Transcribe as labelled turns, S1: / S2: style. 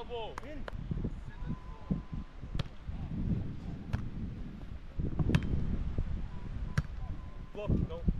S1: Foul ball. Block, no.